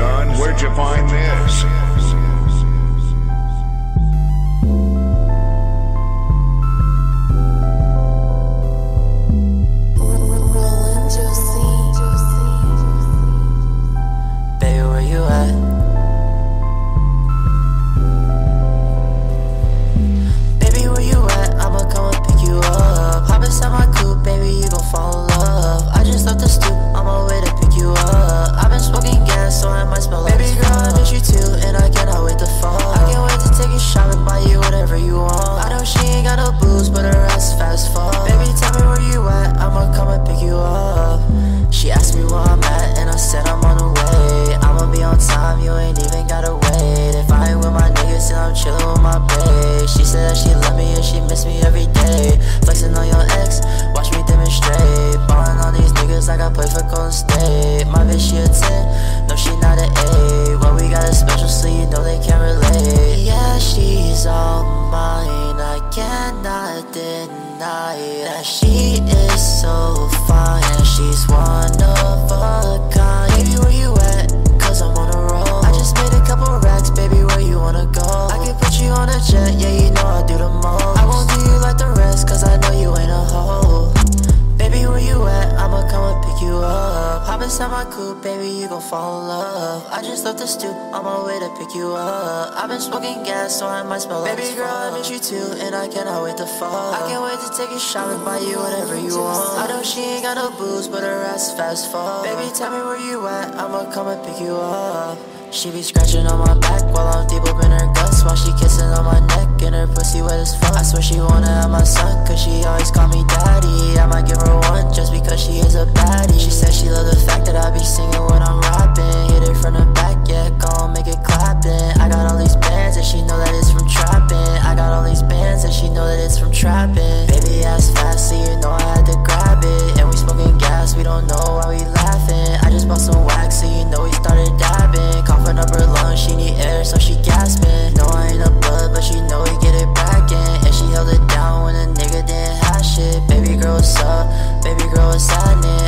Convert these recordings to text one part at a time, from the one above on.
son, where'd you find this? Baby, where you at? She said that she love me and she miss me every day. Flexing on your ex, watch me demonstrate. Ballin' on these niggas like I play for Golden State. My bitch, she a 10, no, she not an 8. But we got a special, so you know they can't relate. Yeah, she's all mine, I cannot deny that she is so fine. She's one my coupe, baby, you gon' fall in love. I just left the stoop, on my way to pick you up. I've been smoking gas, so I might smell like Baby girl, I miss you too, and I cannot wait to fall. I can't wait to take you shopping, buy you whatever you want. I know she ain't got no booze, but her ass fast fall. Baby, tell me where you at, I'ma come and pick you up. She be scratching on my back while I'm deep up in her guts While she kissing on my neck and her pussy wet as fuck I swear she wanna have my son cause she always call me daddy I might give her one just because she is a baddie She said she love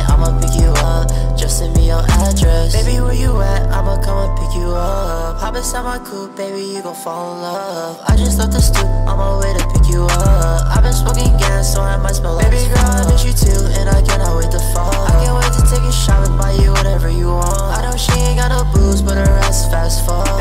I'ma pick you up. Just send me your address. Baby, where you at? I'ma come and pick you up. Hop inside my coupe, baby, you gon' fall in love. I just left the stoop, on my way to pick you up. I've been smoking gas, so I might smell like Baby girl, I miss you too, and I cannot wait to fall. I can't wait to take a shot and buy you whatever you want. I know she ain't got no booze, but her ass fast fall.